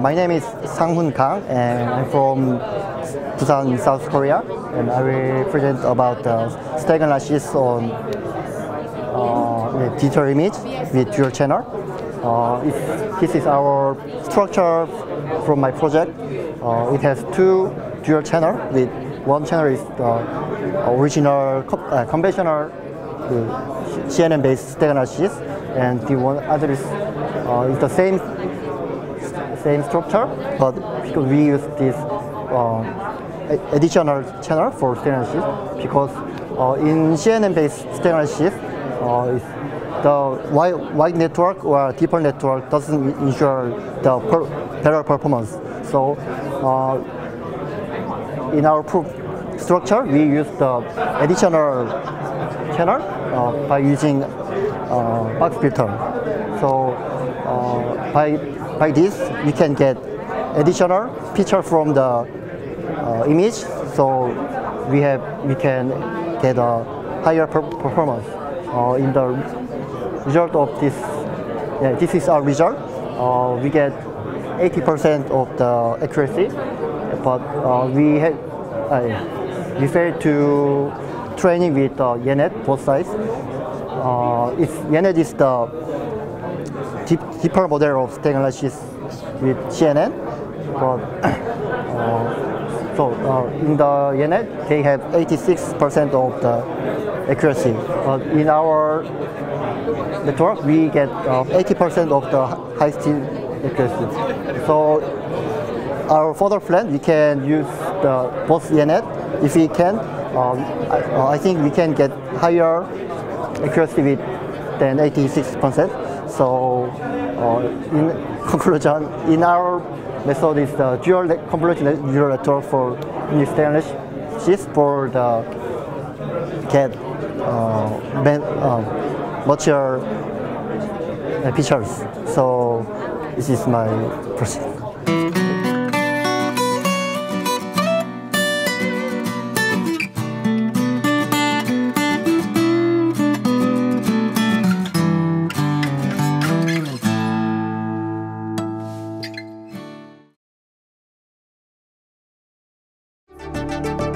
My name is Sanghoon Kang and I'm from Busan, South Korea and I will present about the steganalysis on uh, digital image with dual channel. Uh, this is our structure from my project. Uh, it has two dual channel with one channel is the original co uh, conventional CNN based steganalysis and the one other is, uh, is the same same structure, but because we use this uh, additional channel for analysis, because uh, in CNN-based analysis, uh, the wide, wide network or deeper network doesn't ensure the per better performance. So uh, in our proof structure, we use the additional channel uh, by using uh, box filter. So by by this, we can get additional picture from the uh, image, so we have we can get a higher per performance uh, in the result of this. Yeah, this is our result. Uh, we get 80% of the accuracy, but uh, we had failed to training with uh, YANET both sides. Uh, if YANET is the deep, deeper model of technologies with CNN. But uh, so uh, in the YANET, they have 86% of the accuracy. But in our network, we get 80% uh, of the high speed accuracy. So our further plan, we can use the both YANET if we can. Um, I, I, think we can get higher accuracy with than 86%. So uh, in conclusion, in our method is the dual convolutional neural network for new stainless for the get uh, ben, uh, mature uh. So this is my process. Bye.